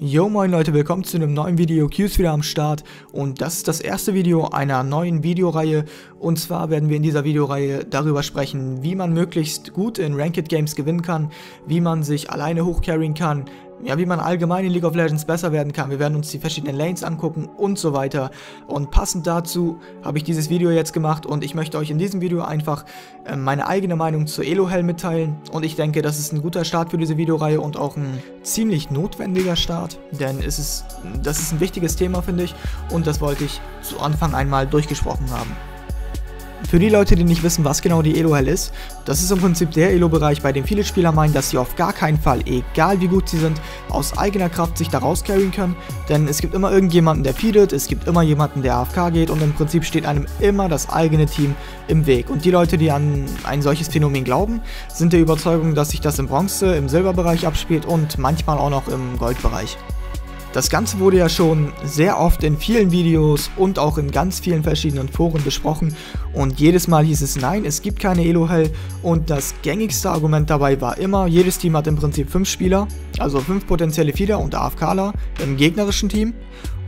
Yo moin Leute, willkommen zu einem neuen Video, Q ist wieder am Start. Und das ist das erste Video einer neuen Videoreihe. Und zwar werden wir in dieser Videoreihe darüber sprechen, wie man möglichst gut in Ranked Games gewinnen kann, wie man sich alleine hochcarryen kann, ja, wie man allgemein in League of Legends besser werden kann. Wir werden uns die verschiedenen Lanes angucken und so weiter. Und passend dazu habe ich dieses Video jetzt gemacht und ich möchte euch in diesem Video einfach äh, meine eigene Meinung zu Elohell mitteilen. Und ich denke, das ist ein guter Start für diese Videoreihe und auch ein ziemlich notwendiger Start, denn es ist, das ist ein wichtiges Thema, finde ich, und das wollte ich zu Anfang einmal durchgesprochen haben. Für die Leute, die nicht wissen, was genau die Elo-Hell ist, das ist im Prinzip der Elo-Bereich, bei dem viele Spieler meinen, dass sie auf gar keinen Fall, egal wie gut sie sind, aus eigener Kraft sich da rauscarryen können, denn es gibt immer irgendjemanden, der feedet, es gibt immer jemanden, der AFK geht und im Prinzip steht einem immer das eigene Team im Weg. Und die Leute, die an ein solches Phänomen glauben, sind der Überzeugung, dass sich das im Bronze, im Silberbereich abspielt und manchmal auch noch im Goldbereich. Das Ganze wurde ja schon sehr oft in vielen Videos und auch in ganz vielen verschiedenen Foren besprochen und jedes Mal hieß es nein, es gibt keine Elo-Hell und das gängigste Argument dabei war immer, jedes Team hat im Prinzip 5 Spieler, also 5 potenzielle Feeder und AFKler im gegnerischen Team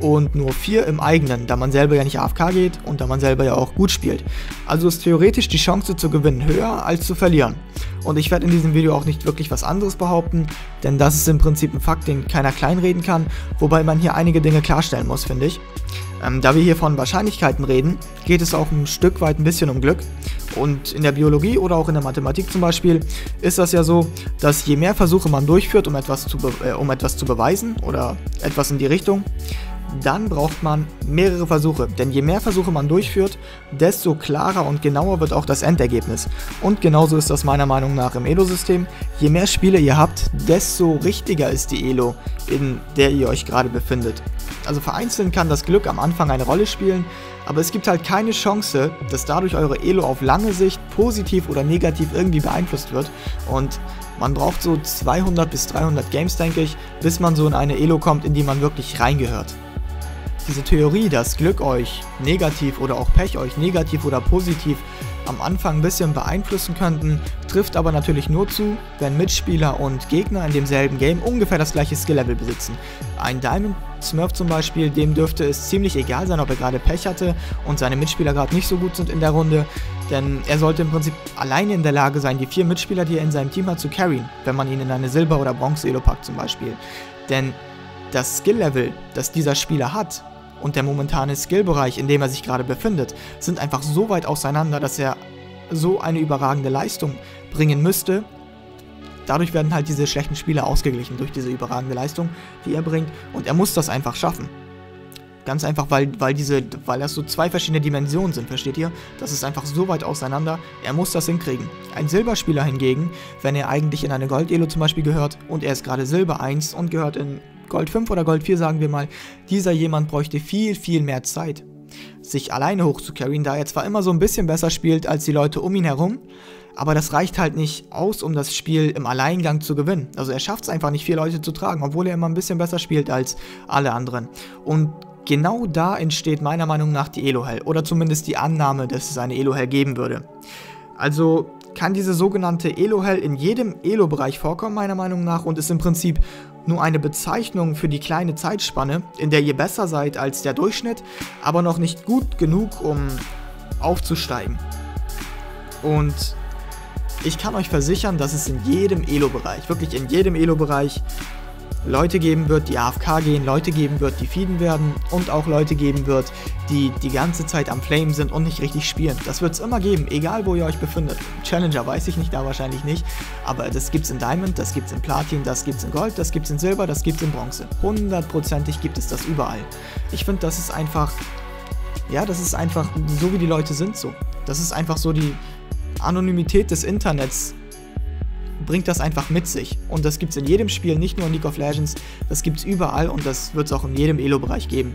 und nur 4 im eigenen, da man selber ja nicht AFK geht und da man selber ja auch gut spielt. Also ist theoretisch die Chance zu gewinnen höher als zu verlieren. Und ich werde in diesem Video auch nicht wirklich was anderes behaupten, denn das ist im Prinzip ein Fakt, den keiner kleinreden kann, wobei man hier einige Dinge klarstellen muss, finde ich. Ähm, da wir hier von Wahrscheinlichkeiten reden, geht es auch ein Stück weit ein bisschen um Glück. Und in der Biologie oder auch in der Mathematik zum Beispiel ist das ja so, dass je mehr Versuche man durchführt, um etwas zu, äh, um etwas zu beweisen oder etwas in die Richtung, dann braucht man mehrere Versuche, denn je mehr Versuche man durchführt, desto klarer und genauer wird auch das Endergebnis. Und genauso ist das meiner Meinung nach im Elo-System. Je mehr Spiele ihr habt, desto richtiger ist die Elo, in der ihr euch gerade befindet. Also vereinzelt kann das Glück am Anfang eine Rolle spielen, aber es gibt halt keine Chance, dass dadurch eure Elo auf lange Sicht positiv oder negativ irgendwie beeinflusst wird und man braucht so 200 bis 300 Games, denke ich, bis man so in eine Elo kommt, in die man wirklich reingehört. Diese Theorie, dass Glück euch negativ oder auch Pech euch negativ oder positiv am Anfang ein bisschen beeinflussen könnten, trifft aber natürlich nur zu, wenn Mitspieler und Gegner in demselben Game ungefähr das gleiche Skill-Level besitzen. Ein Diamond Smurf zum Beispiel, dem dürfte es ziemlich egal sein, ob er gerade Pech hatte und seine Mitspieler gerade nicht so gut sind in der Runde, denn er sollte im Prinzip alleine in der Lage sein, die vier Mitspieler, die er in seinem Team hat, zu carryen, wenn man ihn in eine Silber- oder Bronze-Elo packt zum Beispiel. Denn das Skill-Level, das dieser Spieler hat, und der momentane Skillbereich, in dem er sich gerade befindet, sind einfach so weit auseinander, dass er so eine überragende Leistung bringen müsste. Dadurch werden halt diese schlechten Spiele ausgeglichen durch diese überragende Leistung, die er bringt. Und er muss das einfach schaffen. Ganz einfach, weil, weil, diese, weil das so zwei verschiedene Dimensionen sind, versteht ihr? Das ist einfach so weit auseinander. Er muss das hinkriegen. Ein Silberspieler hingegen, wenn er eigentlich in eine Gold-Elo zum Beispiel gehört und er ist gerade Silber 1 und gehört in Gold 5 oder Gold 4 sagen wir mal, dieser jemand bräuchte viel, viel mehr Zeit, sich alleine hochzucarryen, da er zwar immer so ein bisschen besser spielt als die Leute um ihn herum, aber das reicht halt nicht aus, um das Spiel im Alleingang zu gewinnen. Also er schafft es einfach nicht, vier Leute zu tragen, obwohl er immer ein bisschen besser spielt als alle anderen. Und genau da entsteht meiner Meinung nach die Elohell, oder zumindest die Annahme, dass es eine Elohell geben würde. Also kann diese sogenannte Elohell in jedem Elo-Bereich vorkommen, meiner Meinung nach, und ist im Prinzip nur eine Bezeichnung für die kleine Zeitspanne, in der ihr besser seid als der Durchschnitt, aber noch nicht gut genug, um aufzusteigen. Und ich kann euch versichern, dass es in jedem Elo-Bereich, wirklich in jedem Elo-Bereich, Leute geben wird, die AFK gehen, Leute geben wird, die feeden werden und auch Leute geben wird, die die ganze Zeit am Flame sind und nicht richtig spielen. Das wird es immer geben, egal wo ihr euch befindet. Challenger weiß ich nicht, da wahrscheinlich nicht, aber das gibt's in Diamond, das gibt's in Platin, das gibt's in Gold, das gibt's in Silber, das gibt's in Bronze. Hundertprozentig gibt es das überall. Ich finde, das ist einfach, ja, das ist einfach so, wie die Leute sind so. Das ist einfach so die Anonymität des Internets bringt das einfach mit sich. Und das gibt es in jedem Spiel, nicht nur in League of Legends, das gibt es überall und das wird es auch in jedem Elo-Bereich geben.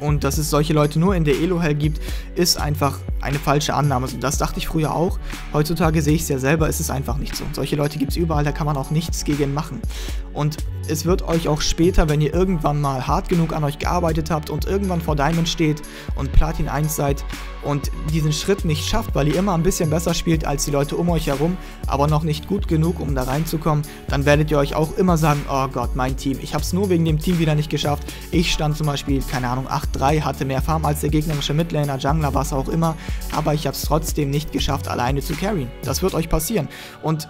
Und dass es solche Leute nur in der Elo-Hell gibt, ist einfach eine falsche Annahme. Und das dachte ich früher auch. Heutzutage sehe ich es ja selber, ist es einfach nicht so. Solche Leute gibt es überall, da kann man auch nichts gegen machen. Und es wird euch auch später, wenn ihr irgendwann mal hart genug an euch gearbeitet habt und irgendwann vor Diamond steht und Platin 1 seid und diesen Schritt nicht schafft, weil ihr immer ein bisschen besser spielt als die Leute um euch herum, aber noch nicht gut genug, um da reinzukommen, dann werdet ihr euch auch immer sagen, oh Gott, mein Team, ich habe es nur wegen dem Team wieder nicht geschafft. Ich stand zum Beispiel, keine Ahnung, 8-3, hatte mehr Farm als der gegnerische Midlaner, Jungler, was auch immer, aber ich habe es trotzdem nicht geschafft, alleine zu carryen. Das wird euch passieren. Und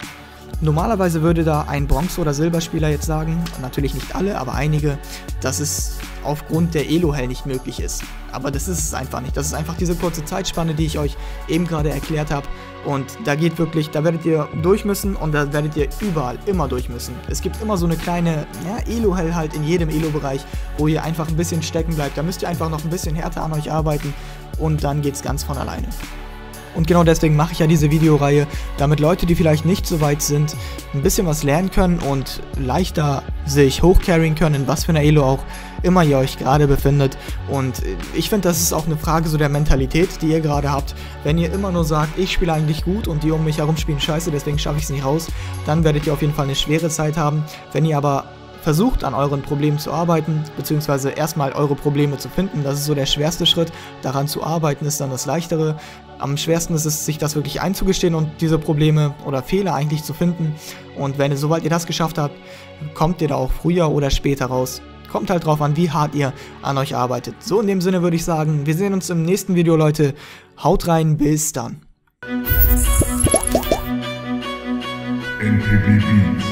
Normalerweise würde da ein Bronze- oder Silberspieler jetzt sagen, natürlich nicht alle, aber einige, dass es aufgrund der Elo-Hell nicht möglich ist. Aber das ist es einfach nicht. Das ist einfach diese kurze Zeitspanne, die ich euch eben gerade erklärt habe. Und da geht wirklich, da werdet ihr durch müssen und da werdet ihr überall immer durch müssen. Es gibt immer so eine kleine ja, Elo-Hell halt in jedem Elo-Bereich, wo ihr einfach ein bisschen stecken bleibt. Da müsst ihr einfach noch ein bisschen härter an euch arbeiten und dann geht es ganz von alleine. Und genau deswegen mache ich ja diese Videoreihe, damit Leute, die vielleicht nicht so weit sind, ein bisschen was lernen können und leichter sich hochcarryen können, in was für einer Elo auch immer ihr euch gerade befindet. Und ich finde, das ist auch eine Frage so der Mentalität, die ihr gerade habt. Wenn ihr immer nur sagt, ich spiele eigentlich gut und die um mich herum spielen scheiße, deswegen schaffe ich es nicht raus, dann werdet ihr auf jeden Fall eine schwere Zeit haben. Wenn ihr aber versucht an euren Problemen zu arbeiten, beziehungsweise erstmal eure Probleme zu finden. Das ist so der schwerste Schritt. Daran zu arbeiten ist dann das leichtere. Am schwersten ist es, sich das wirklich einzugestehen und diese Probleme oder Fehler eigentlich zu finden. Und wenn ihr, sobald ihr das geschafft habt, kommt ihr da auch früher oder später raus. Kommt halt drauf an, wie hart ihr an euch arbeitet. So in dem Sinne würde ich sagen, wir sehen uns im nächsten Video, Leute. Haut rein, bis dann. NPB Beats.